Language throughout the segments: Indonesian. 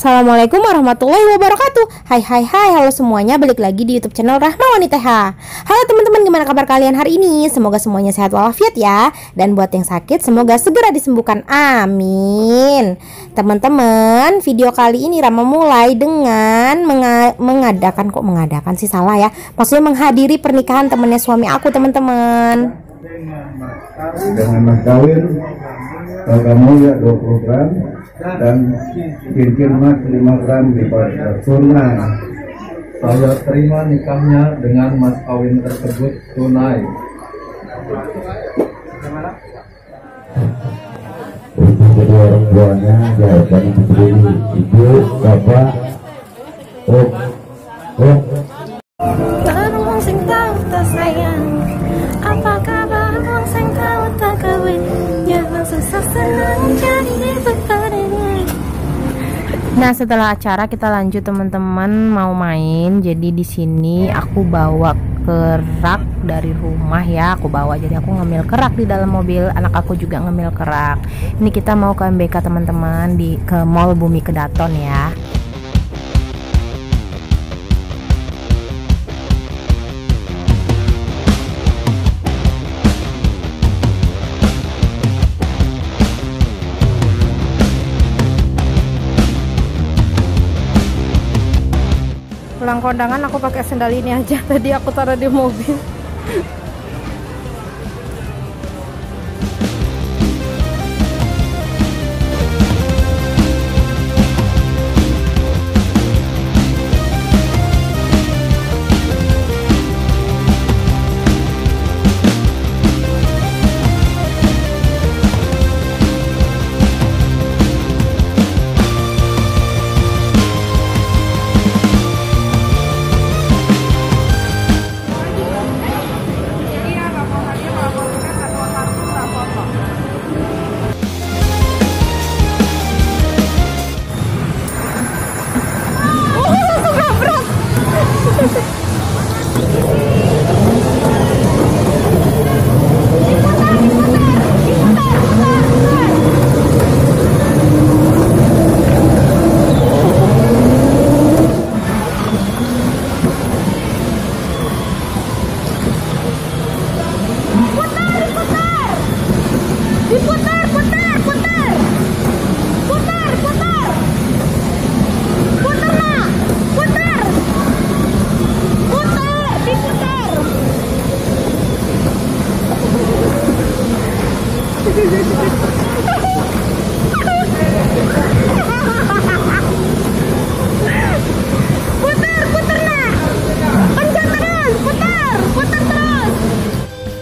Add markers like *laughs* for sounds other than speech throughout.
Assalamualaikum warahmatullahi wabarakatuh. Hai hai hai halo semuanya. Balik lagi di youtube channel Rahma Wanita H. Halo teman-teman gimana kabar kalian hari ini? Semoga semuanya sehat walafiat ya. Dan buat yang sakit semoga segera disembuhkan. Amin. Teman-teman video kali ini Rahma mulai dengan menga mengadakan Kok mengadakan sih salah ya? Maksudnya menghadiri pernikahan temennya suami aku teman-teman. Dengan mas kawin kamu ya 20 gram dan cincin emas 5 gram di pasar tunai. Saya terima nikahnya dengan mas kawin tersebut tunai. kedua orang tuanya yang berdiri ibu bapak om om Nah setelah acara kita lanjut teman-teman mau main. Jadi di sini aku bawa kerak dari rumah ya. Aku bawa jadi aku ngemil kerak di dalam mobil. Anak aku juga ngemil kerak. Ini kita mau ke MBK teman-teman di ke Mall Bumi Kedaton ya pulang kondangan aku pakai sendal ini aja. *laughs* Tadi aku taruh di mobil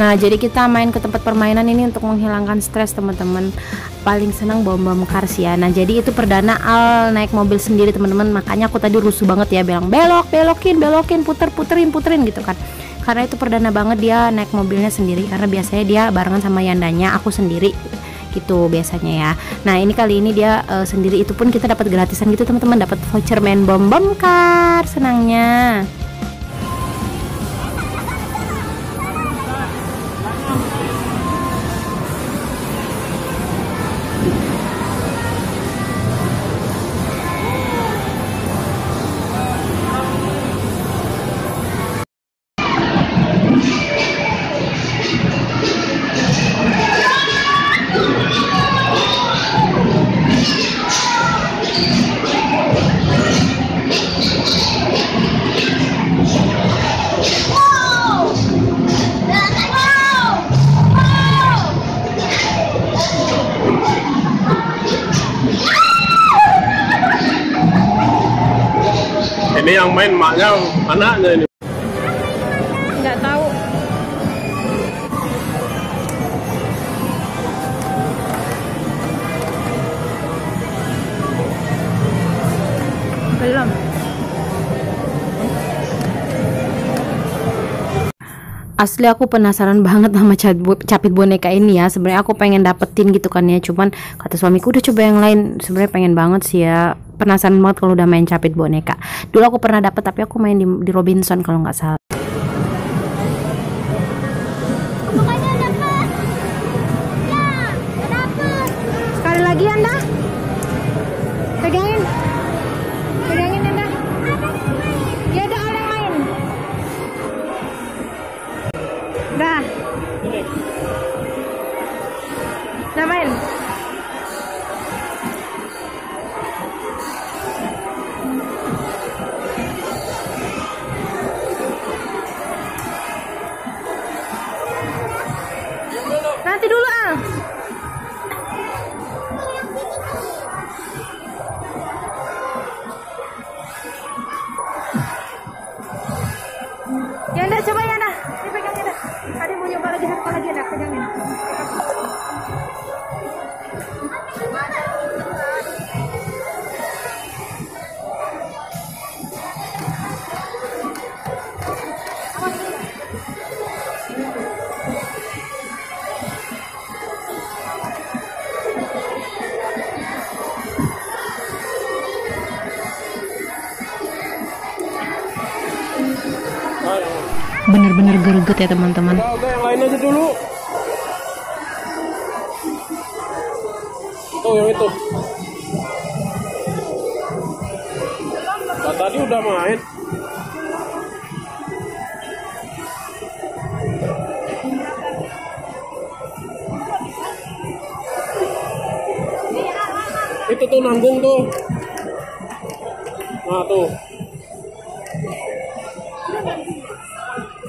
Nah, jadi kita main ke tempat permainan ini untuk menghilangkan stres teman-teman. Paling senang bom-bom cars ya. Nah, jadi itu perdana Al naik mobil sendiri teman-teman. Makanya aku tadi rusuh banget ya bilang belok, belokin, belokin, puter, puterin, puterin gitu kan. Karena itu perdana banget dia naik mobilnya sendiri karena biasanya dia barengan sama Yandanya, aku sendiri gitu biasanya ya. Nah, ini kali ini dia eh, sendiri itu pun kita dapat gratisan gitu teman-teman, dapat voucher main bom-bom car senangnya. Yang main maknya anaknya ini. Nggak tahu. Belum. Asli aku penasaran banget sama capit capit boneka ini ya. Sebenarnya aku pengen dapetin gitu kan ya. Cuman kata suamiku udah coba yang lain. Sebenarnya pengen banget sih ya. Penasaran banget kalau udah main capit boneka. Dulu aku pernah dapet tapi aku main di, di Robinson kalau nggak salah. Yanda coba Yanda. Ini pegang Yanda. Tadi mau nyoba lagi satu lagi Yanda, pegang Yanda. Bener-bener greget ya teman-teman udah yang lain aja dulu. Tuh yang itu. Nah, tadi udah main. Itu tuh nanggung tuh. Nah tuh.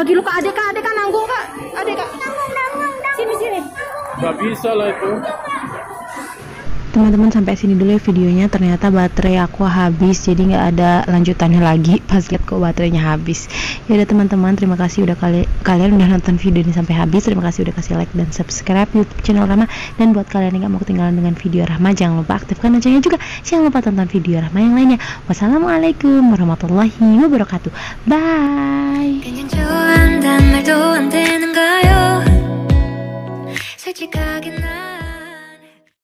Lagi lu kak, adek kak, adek kak nanggung kak, adek kak. Sini sini. Gak bisa lah itu. Teman-teman sampai sini dulu ya videonya. Ternyata baterai aku habis jadi nggak ada lanjutannya lagi. *laughs* Pas lihat kok baterainya habis. Ya udah teman-teman terima kasih udah kali kalian udah nonton video ini sampai habis. Terima kasih udah kasih like dan subscribe YouTube channel Rahma dan buat kalian yang nggak mau ketinggalan dengan video Rahma jangan lupa aktifkan loncengnya juga. Jangan lupa tonton video Rahma yang lainnya. Wassalamualaikum warahmatullahi wabarakatuh. Bye